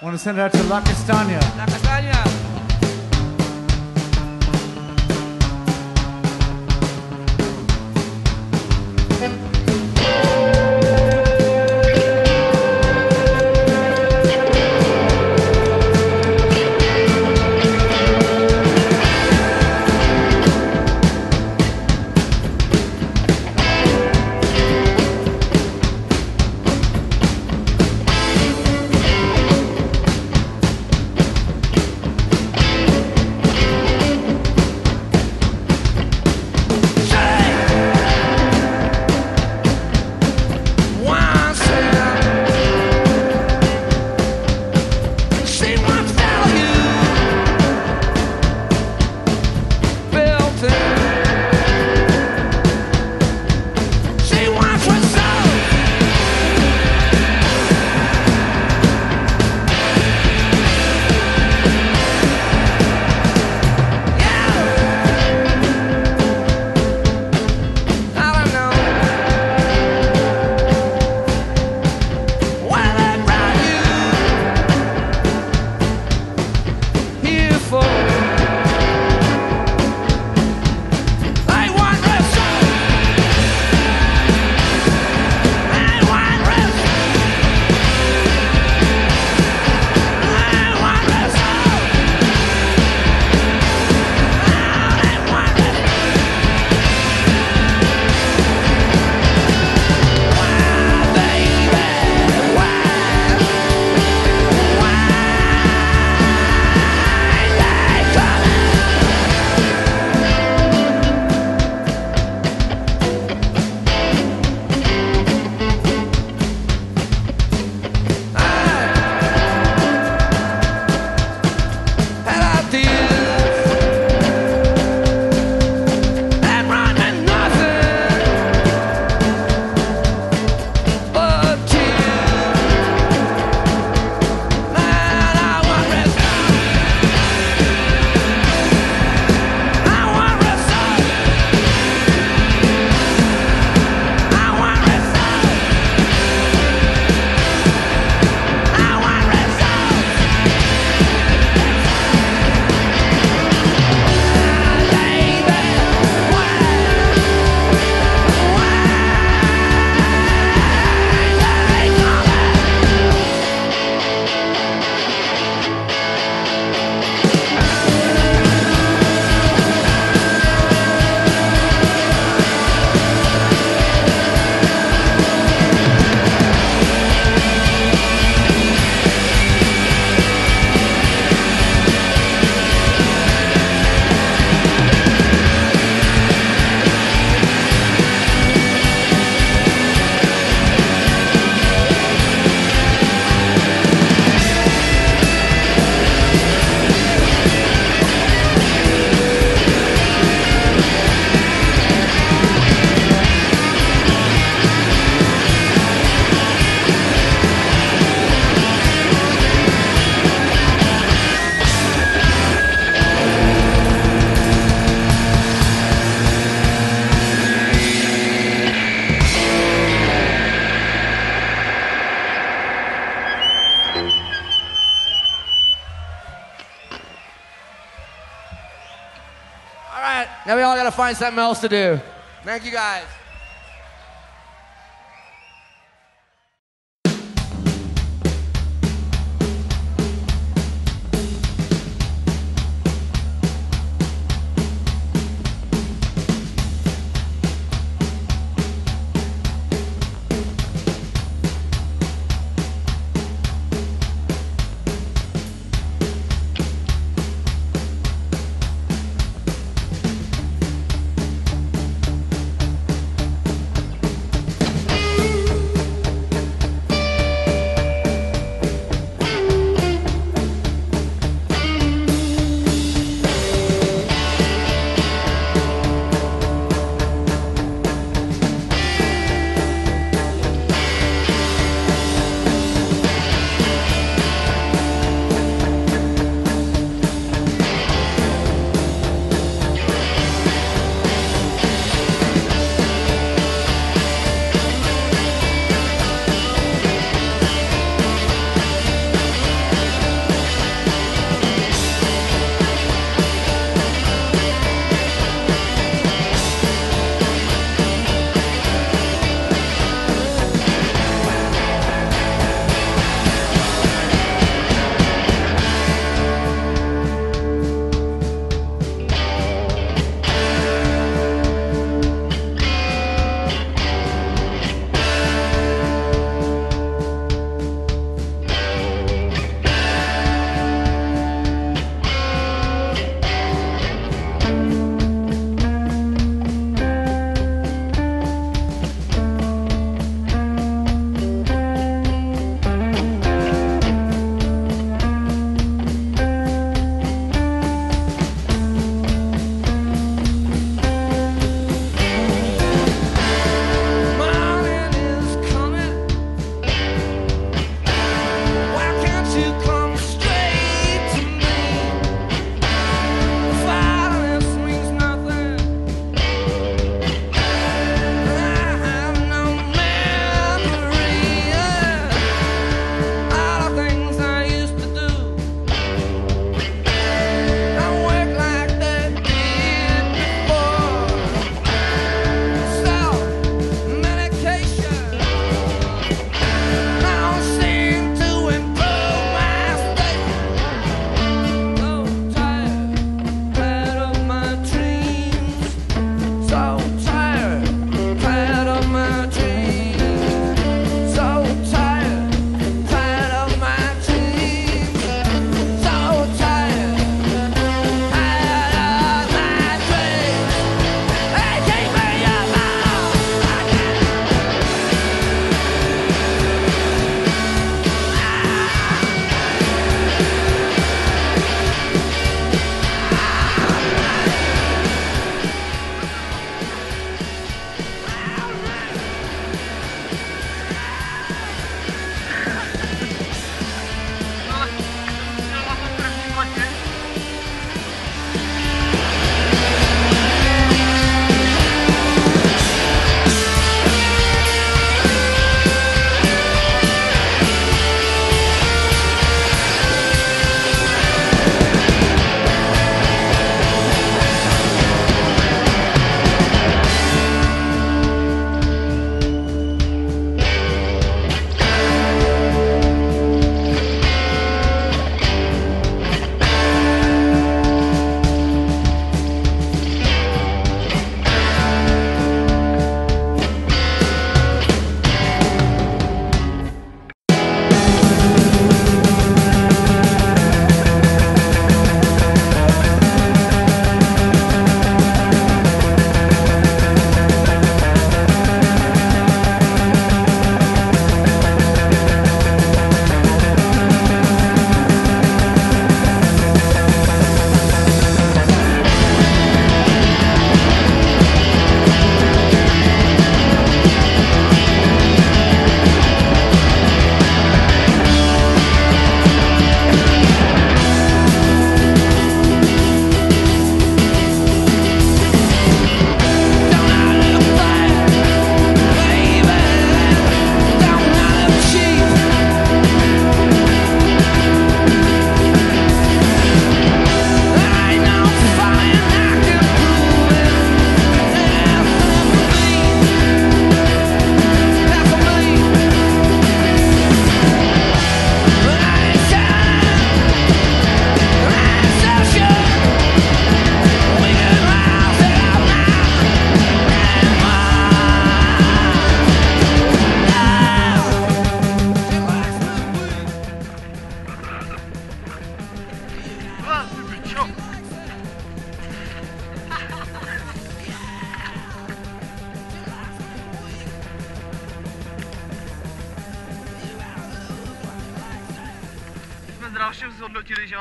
Want to send it out to La Castaña? find something else to do. Thank you guys.